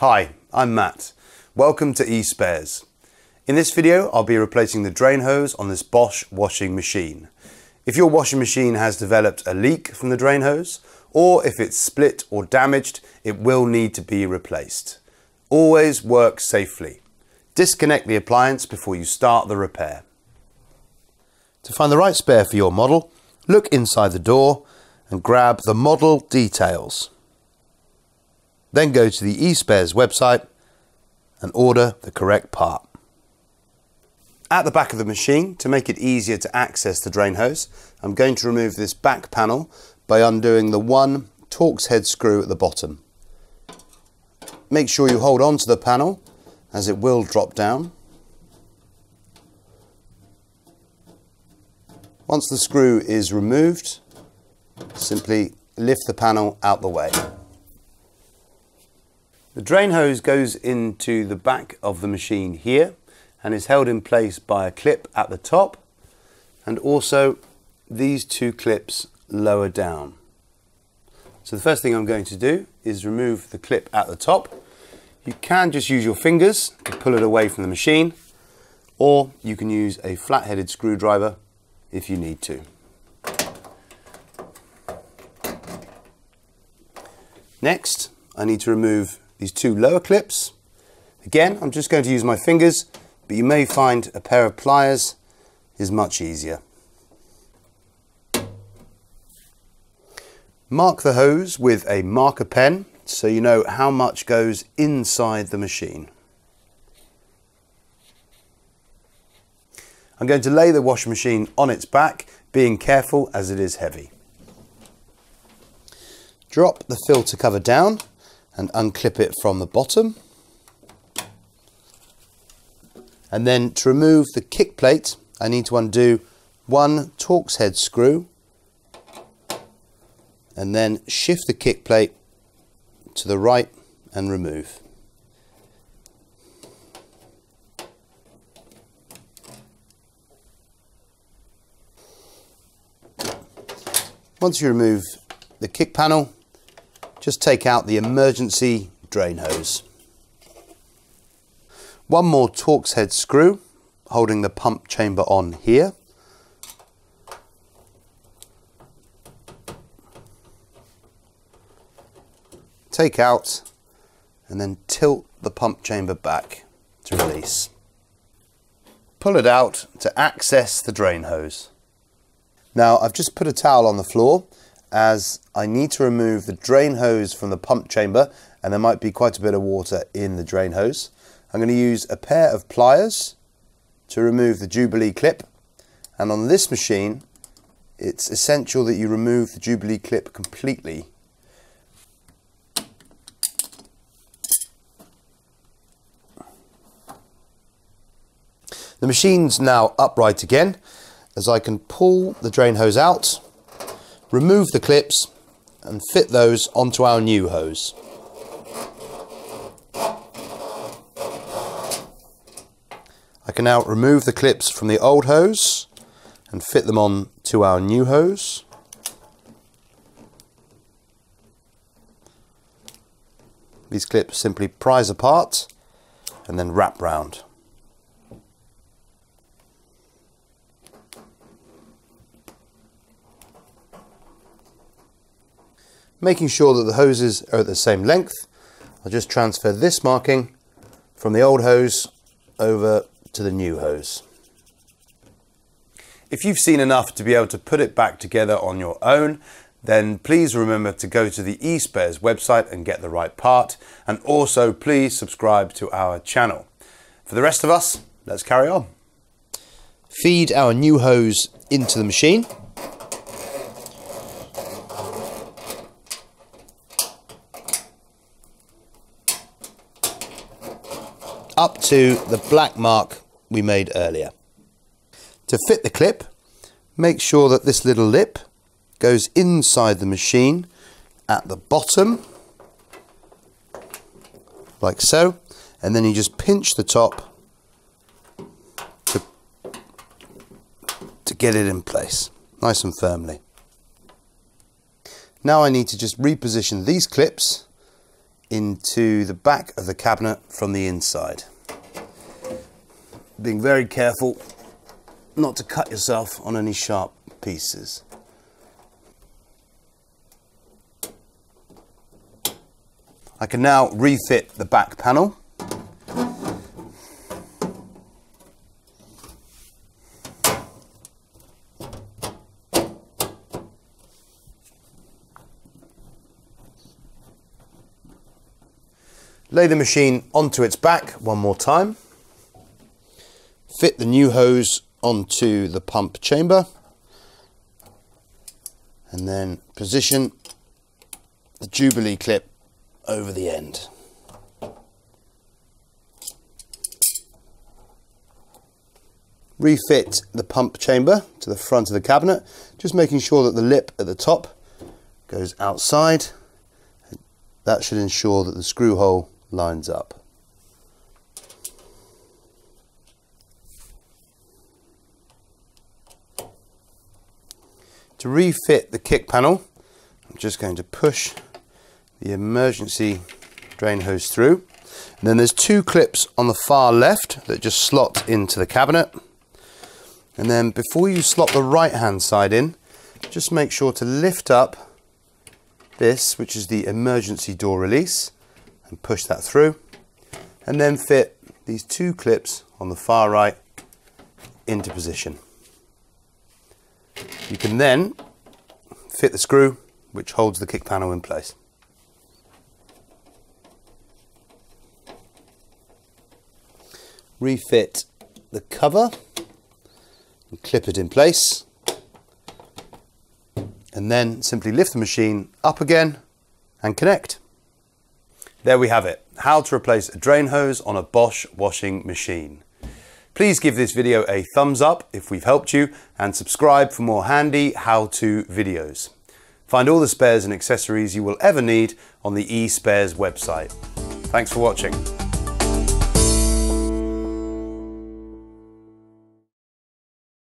Hi, I'm Mat. Welcome to eSpares. In this video, I'll be replacing the drain hose on this Bosch washing machine. If your washing machine has developed a leak from the drain hose, or if it's split or damaged, it will need to be replaced. Always work safely. Disconnect the appliance before you start the repair. To find the right spare for your model, look inside the door and grab the model details. Then go to the eSpares website and order the correct part. At the back of the machine, to make it easier to access the drain hose, I'm going to remove this back panel by undoing the one Torx head screw at the bottom. Make sure you hold on to the panel as it will drop down. Once the screw is removed, simply lift the panel out the way. The drain hose goes into the back of the machine here and is held in place by a clip at the top and also these two clips lower down. So the first thing I'm going to do is remove the clip at the top. You can just use your fingers to pull it away from the machine or you can use a flat-headed screwdriver if you need to. Next, I need to remove these two lower clips. Again, I'm just going to use my fingers, but you may find a pair of pliers is much easier. Mark the hose with a marker pen so you know how much goes inside the machine. I'm going to lay the washing machine on its back, being careful as it is heavy. Drop the filter cover down and unclip it from the bottom. And then to remove the kick plate, I need to undo one Torx head screw and then shift the kick plate to the right and remove. Once you remove the kick panel, just take out the emergency drain hose. One more Torx head screw holding the pump chamber on here. Take out and then tilt the pump chamber back to release. Pull it out to access the drain hose. Now I've just put a towel on the floor as I need to remove the drain hose from the pump chamber and there might be quite a bit of water in the drain hose. I'm going to use a pair of pliers to remove the Jubilee clip and on this machine it's essential that you remove the Jubilee clip completely. The machine's now upright again as I can pull the drain hose out remove the clips and fit those onto our new hose. I can now remove the clips from the old hose and fit them on to our new hose. These clips simply prise apart and then wrap round. Making sure that the hoses are at the same length, I'll just transfer this marking from the old hose over to the new hose. If you've seen enough to be able to put it back together on your own, then please remember to go to the eSpares website and get the right part. And also please subscribe to our channel. For the rest of us, let's carry on. Feed our new hose into the machine. Up to the black mark we made earlier. To fit the clip, make sure that this little lip goes inside the machine at the bottom, like so, and then you just pinch the top to, to get it in place, nice and firmly. Now I need to just reposition these clips into the back of the cabinet from the inside. Being very careful not to cut yourself on any sharp pieces. I can now refit the back panel. Lay the machine onto its back one more time. Fit the new hose onto the pump chamber and then position the Jubilee clip over the end. Refit the pump chamber to the front of the cabinet, just making sure that the lip at the top goes outside. That should ensure that the screw hole lines up. To refit the kick panel, I'm just going to push the emergency drain hose through. And then there's two clips on the far left that just slot into the cabinet. And then before you slot the right hand side in, just make sure to lift up this, which is the emergency door release, and push that through. And then fit these two clips on the far right into position. You can then fit the screw which holds the kick panel in place. Refit the cover and clip it in place and then simply lift the machine up again and connect. There we have it, how to replace a drain hose on a Bosch washing machine. Please give this video a thumbs up if we've helped you and subscribe for more handy how-to videos. Find all the spares and accessories you will ever need on the eSpares website. Thanks for watching.